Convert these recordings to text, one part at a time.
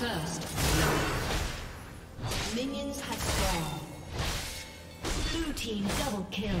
First, minions have spawned. Blue team double kill.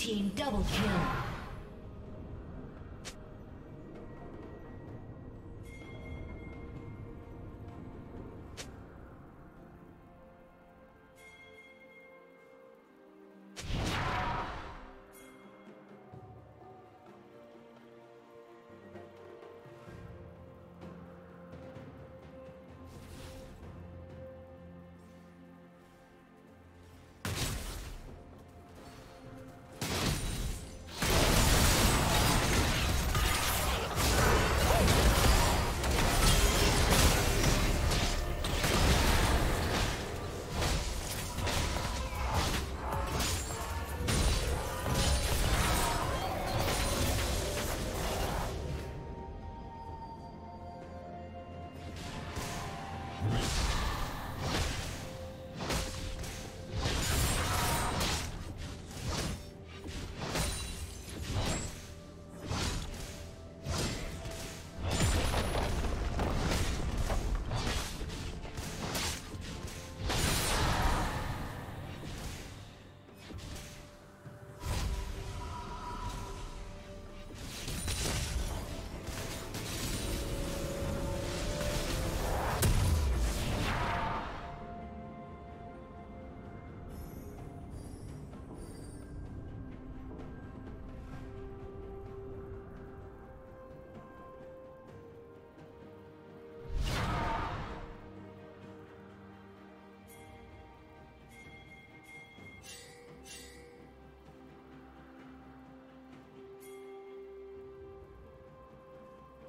Team double kill.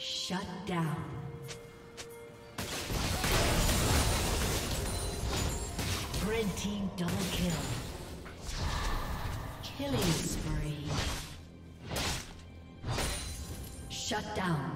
Shut down. Red team double kill. Killing spree. Shut down.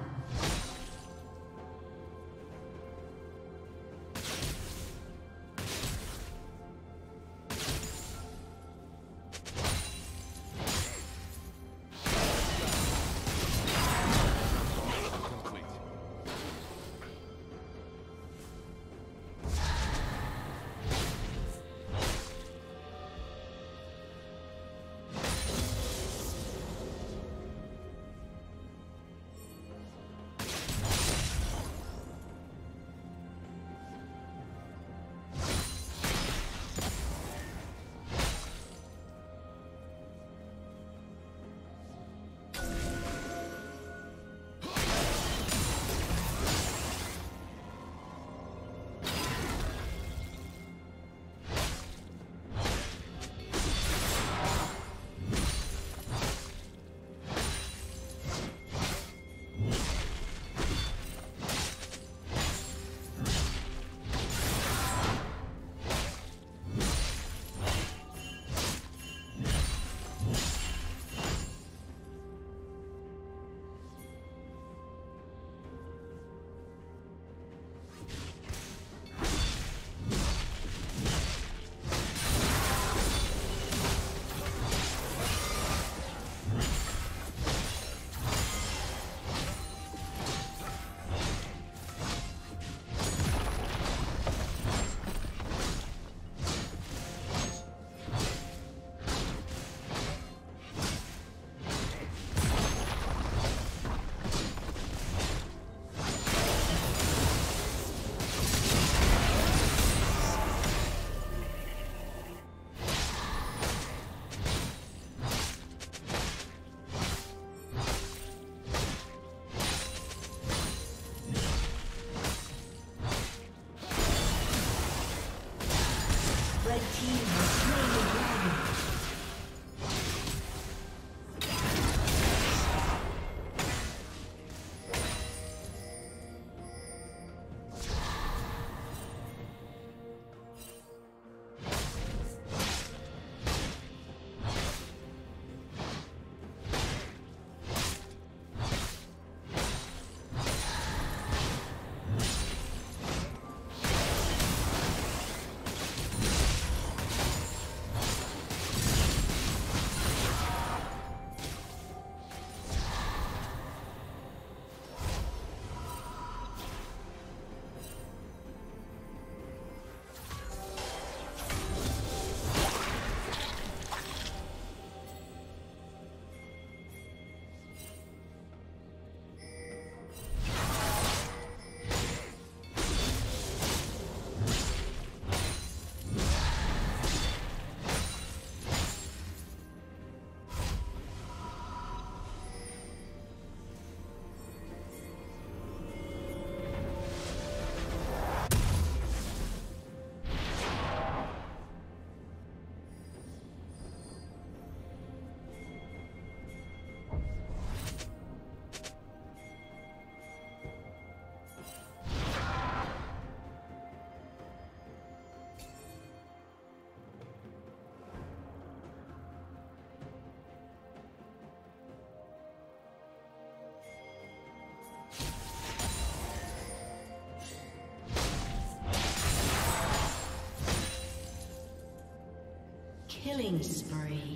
Killing spree.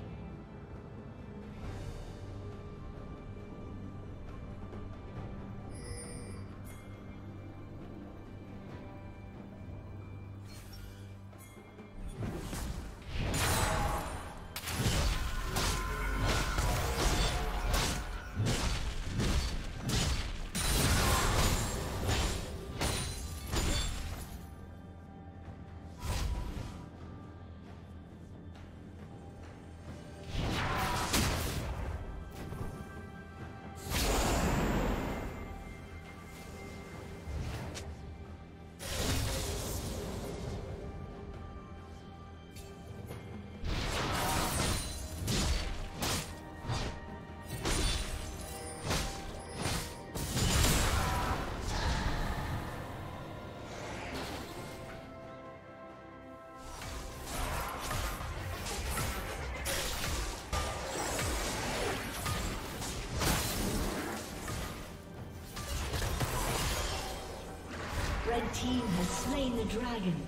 Team has slain the dragon.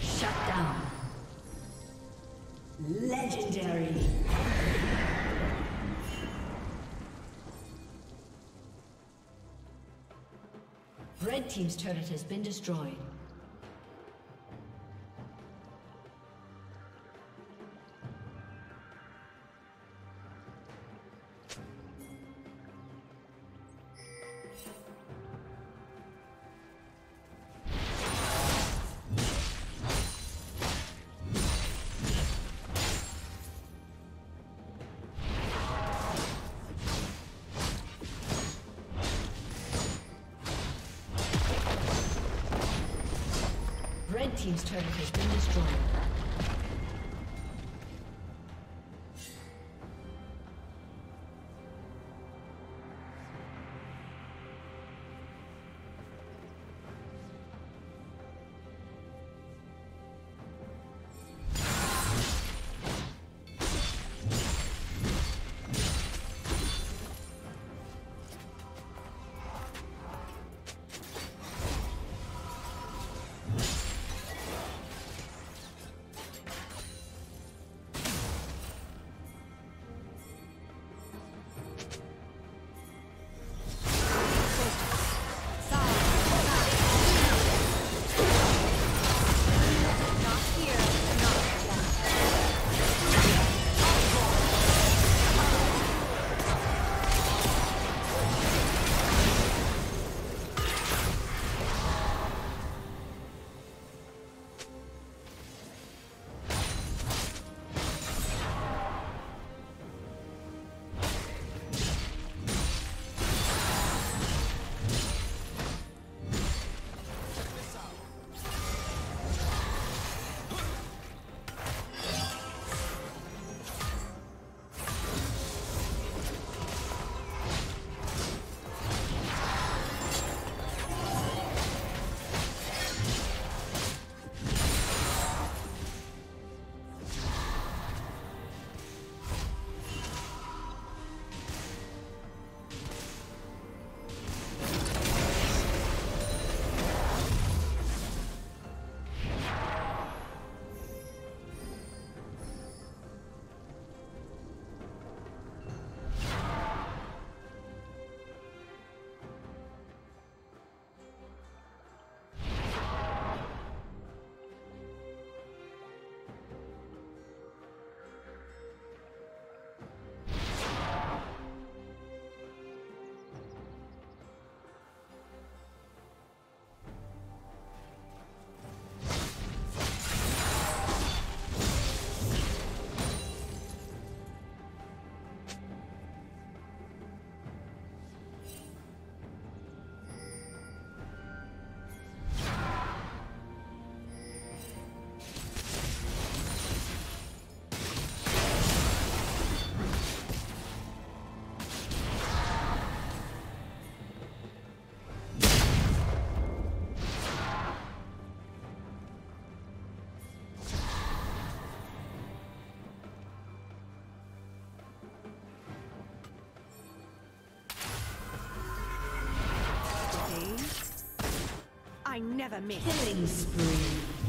Shut down. Legendary. Red Team's turret has been destroyed. I never miss. Killing spree.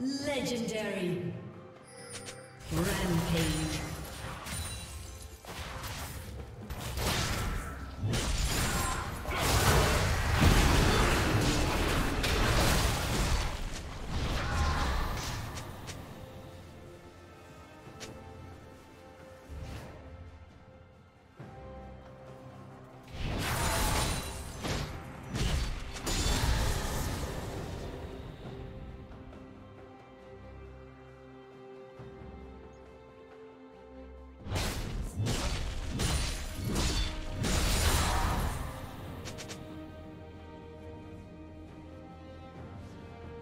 Legendary.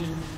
acting